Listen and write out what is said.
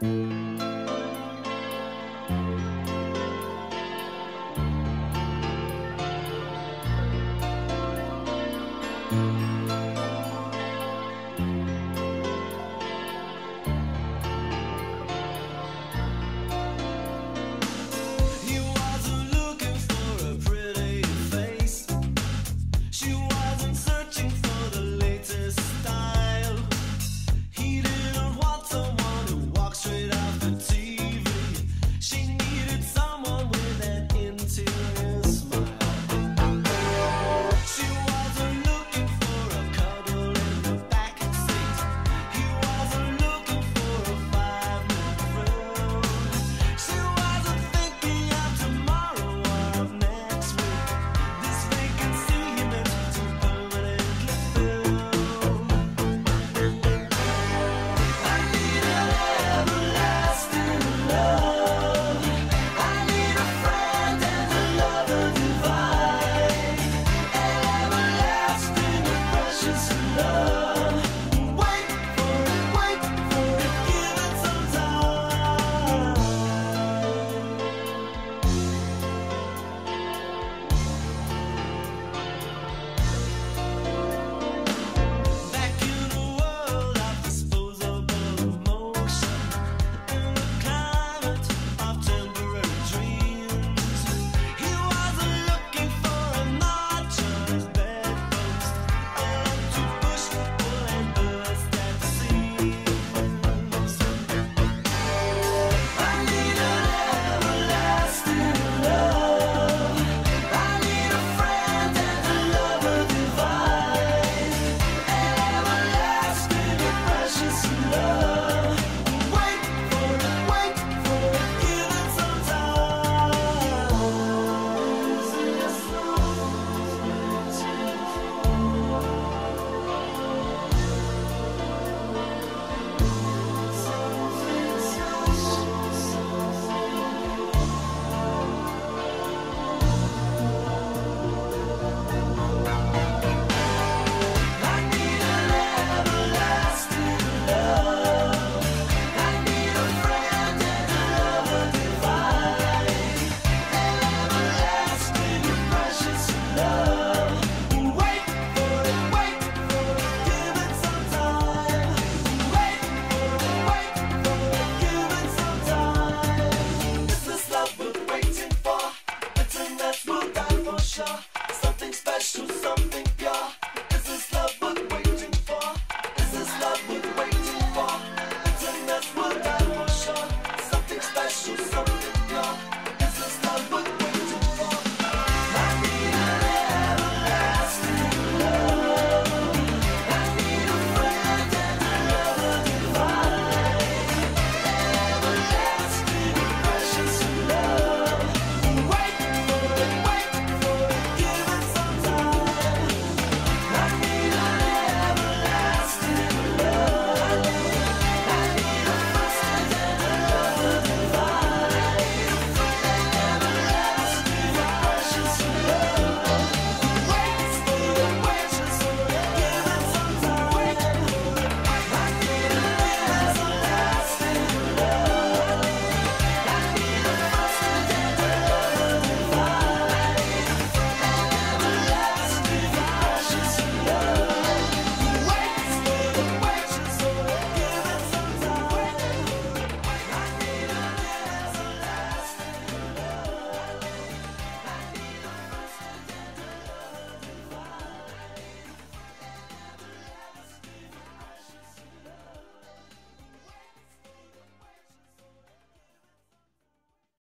you 멈춰